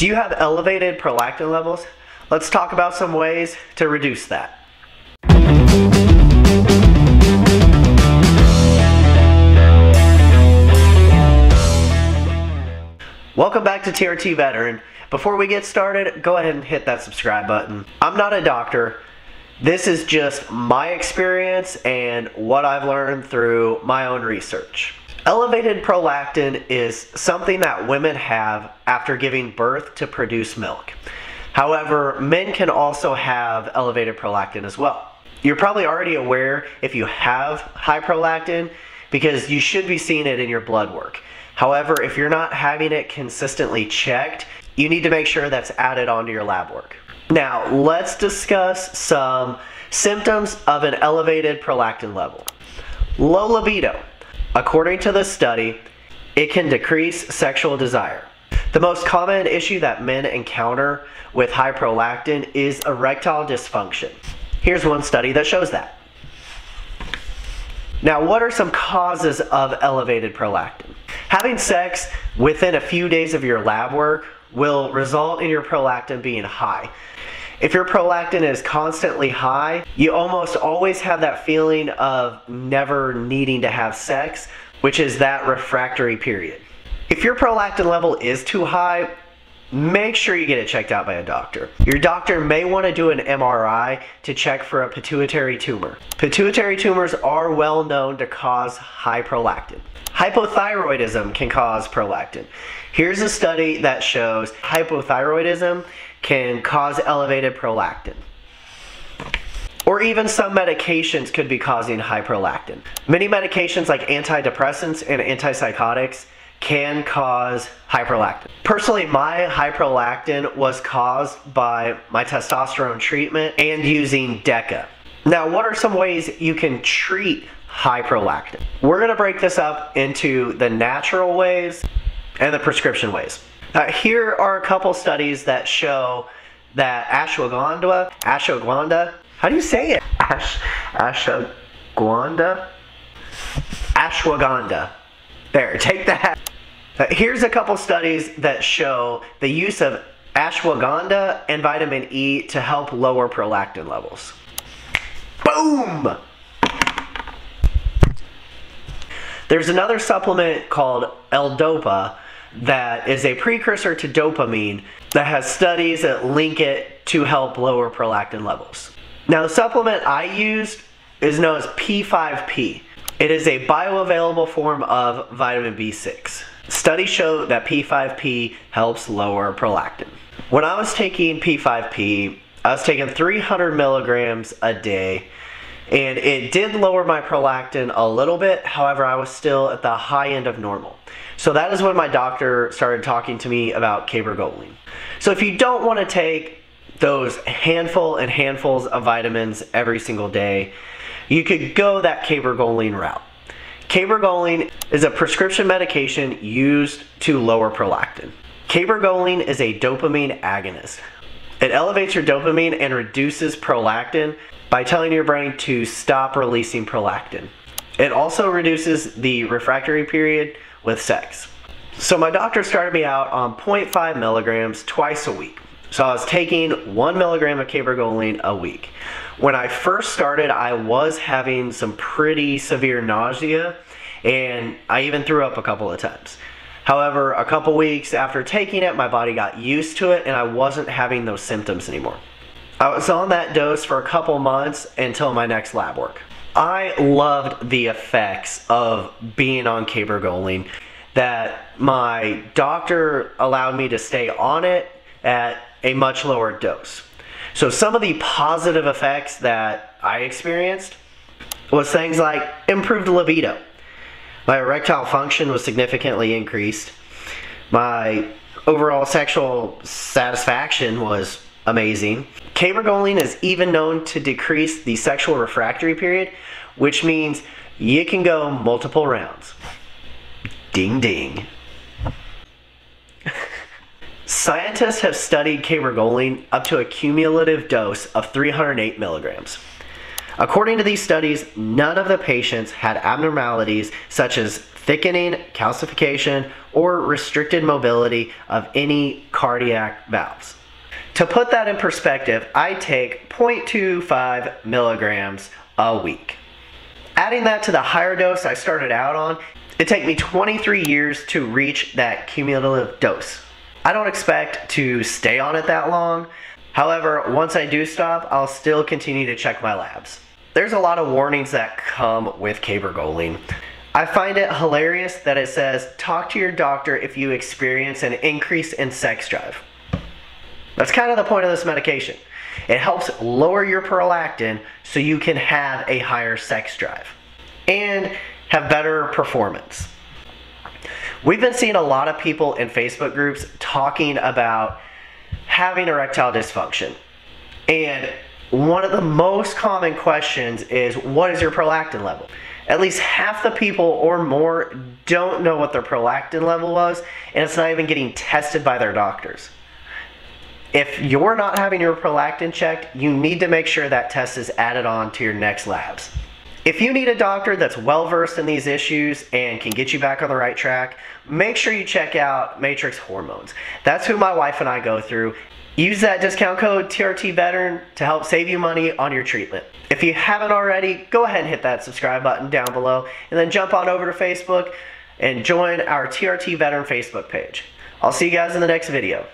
Do you have elevated prolactin levels? Let's talk about some ways to reduce that. Welcome back to TRT Veteran. Before we get started, go ahead and hit that subscribe button. I'm not a doctor. This is just my experience and what I've learned through my own research. Elevated prolactin is something that women have after giving birth to produce milk. However, men can also have elevated prolactin as well. You're probably already aware if you have high prolactin because you should be seeing it in your blood work. However, if you're not having it consistently checked, you need to make sure that's added onto your lab work. Now, let's discuss some symptoms of an elevated prolactin level. Low libido. According to the study, it can decrease sexual desire. The most common issue that men encounter with high prolactin is erectile dysfunction. Here's one study that shows that. Now, what are some causes of elevated prolactin? Having sex within a few days of your lab work will result in your prolactin being high. If your prolactin is constantly high, you almost always have that feeling of never needing to have sex, which is that refractory period. If your prolactin level is too high, make sure you get it checked out by a doctor. Your doctor may want to do an MRI to check for a pituitary tumor. Pituitary tumors are well known to cause high prolactin. Hypothyroidism can cause prolactin. Here's a study that shows hypothyroidism can cause elevated prolactin. Or even some medications could be causing high prolactin. Many medications like antidepressants and antipsychotics can cause hyperlactin. Personally, my hyperlactin was caused by my testosterone treatment and using DECA. Now, what are some ways you can treat high prolactin? We're to break this up into the natural ways and the prescription ways. Uh, here are a couple studies that show that ashwagandha, ashwagandha, how do you say it? Ash, ashwagandha? Ashwagandha. There, take that. Uh, here's a couple studies that show the use of ashwagandha and vitamin E to help lower prolactin levels. Boom! There's another supplement called L-Dopa that is a precursor to dopamine that has studies that link it to help lower prolactin levels. Now, the supplement I used is known as P5P. It is a bioavailable form of vitamin B6. Studies show that P5P helps lower prolactin. When I was taking P5P, I was taking 300 milligrams a day and it did lower my prolactin a little bit. However, I was still at the high end of normal. So that is when my doctor started talking to me about cabergoline. So if you don't want to take those handful and handfuls of vitamins every single day, you could go that cabergoline route. Cabergoline is a prescription medication used to lower prolactin. Cabergoline is a dopamine agonist. It elevates your dopamine and reduces prolactin by telling your brain to stop releasing prolactin. It also reduces the refractory period with sex. So my doctor started me out on 0.5 milligrams twice a week. So I was taking one milligram of cabergoline a week. When I first started, I was having some pretty severe nausea and I even threw up a couple of times. However, a couple weeks after taking it, my body got used to it and I wasn't having those symptoms anymore. I was on that dose for a couple months until my next lab work. I loved the effects of being on cabergoline that my doctor allowed me to stay on it at a much lower dose. So some of the positive effects that I experienced was things like improved libido. My erectile function was significantly increased. My overall sexual satisfaction was amazing. Cabergoline is even known to decrease the sexual refractory period, which means you can go multiple rounds. Ding ding. Scientists have studied cabergoline up to a cumulative dose of 308 milligrams. According to these studies, none of the patients had abnormalities such as thickening, calcification, or restricted mobility of any cardiac valves. To put that in perspective, I take 0.25 milligrams a week. Adding that to the higher dose I started out on, it took me 23 years to reach that cumulative dose. I don't expect to stay on it that long. However, once I do stop, I'll still continue to check my labs. There's a lot of warnings that come with cabergoline. I find it hilarious that it says, talk to your doctor if you experience an increase in sex drive. That's kind of the point of this medication. It helps lower your prolactin so you can have a higher sex drive and have better performance. We've been seeing a lot of people in Facebook groups talking about having erectile dysfunction. And one of the most common questions is what is your prolactin level? At least half the people or more don't know what their prolactin level was, and it's not even getting tested by their doctors. If you're not having your prolactin checked, you need to make sure that test is added on to your next labs. If you need a doctor that's well versed in these issues and can get you back on the right track, make sure you check out Matrix Hormones. That's who my wife and I go through. Use that discount code TRT Veteran to help save you money on your treatment. If you haven't already, go ahead and hit that subscribe button down below and then jump on over to Facebook and join our TRT Veteran Facebook page. I'll see you guys in the next video.